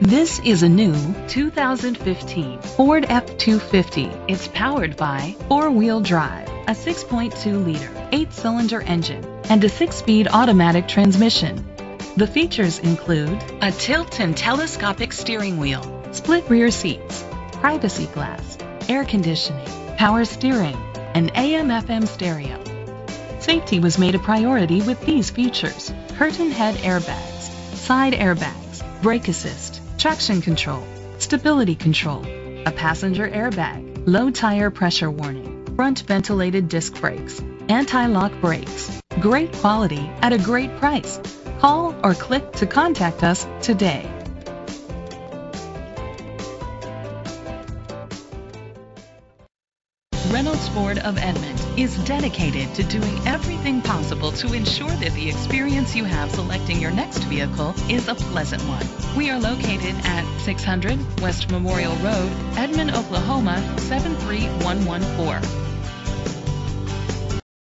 This is a new 2015 Ford F-250. It's powered by four-wheel drive, a 6.2-liter, eight-cylinder engine, and a six-speed automatic transmission. The features include a tilt and telescopic steering wheel, split rear seats, privacy glass, air conditioning, power steering, and AM/FM stereo. Safety was made a priority with these features. Curtain head airbags, side airbags, brake assist, traction control, stability control, a passenger airbag, low tire pressure warning, front ventilated disc brakes, anti-lock brakes. Great quality at a great price. Call or click to contact us today. Reynolds Ford of Edmond is dedicated to doing everything possible to ensure that the experience you have selecting your next vehicle is a pleasant one. We are located at 600 West Memorial Road, Edmond, Oklahoma 73114.